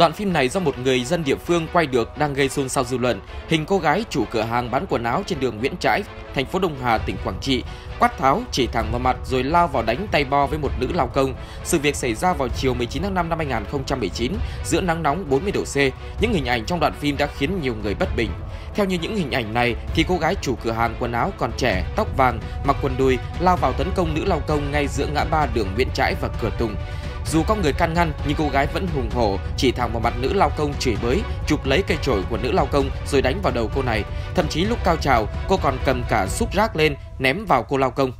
Đoạn phim này do một người dân địa phương quay được đang gây xôn xao dư luận. Hình cô gái chủ cửa hàng bán quần áo trên đường Nguyễn Trãi, thành phố Đông Hà, tỉnh Quảng Trị, quát tháo chỉ thẳng vào mặt rồi lao vào đánh tay bo với một nữ lao công. Sự việc xảy ra vào chiều 19 tháng 5 năm 2019 giữa nắng nóng 40 độ C. Những hình ảnh trong đoạn phim đã khiến nhiều người bất bình. Theo như những hình ảnh này thì cô gái chủ cửa hàng quần áo còn trẻ, tóc vàng, mặc quần đùi lao vào tấn công nữ lao công ngay giữa ngã ba đường Nguyễn Trãi và Cửa Tùng. Dù có người can ngăn nhưng cô gái vẫn hùng hổ chỉ thẳng vào mặt nữ lao công chửi bới, chụp lấy cây chổi của nữ lao công rồi đánh vào đầu cô này. Thậm chí lúc cao trào, cô còn cầm cả xúc rác lên ném vào cô lao công.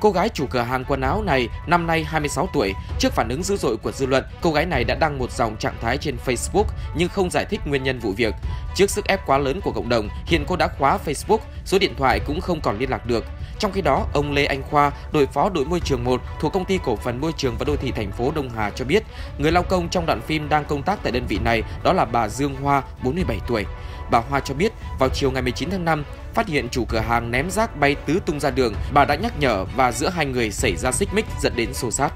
Cô gái chủ cửa hàng quần áo này năm nay 26 tuổi. Trước phản ứng dữ dội của dư luận, cô gái này đã đăng một dòng trạng thái trên Facebook nhưng không giải thích nguyên nhân vụ việc. Trước sức ép quá lớn của cộng đồng, hiện cô đã khóa Facebook, số điện thoại cũng không còn liên lạc được. Trong khi đó, ông Lê Anh Khoa, đội phó đội môi trường 1 thuộc công ty cổ phần môi trường và đô thị thành phố Đông Hà cho biết, người lao công trong đoạn phim đang công tác tại đơn vị này đó là bà Dương Hoa, 47 tuổi. Bà Hoa cho biết, vào chiều ngày 19 tháng 5, phát hiện chủ cửa hàng ném rác bay tứ tung ra đường, bà đã nhắc nhở và giữa hai người xảy ra xích mích dẫn đến xô xát.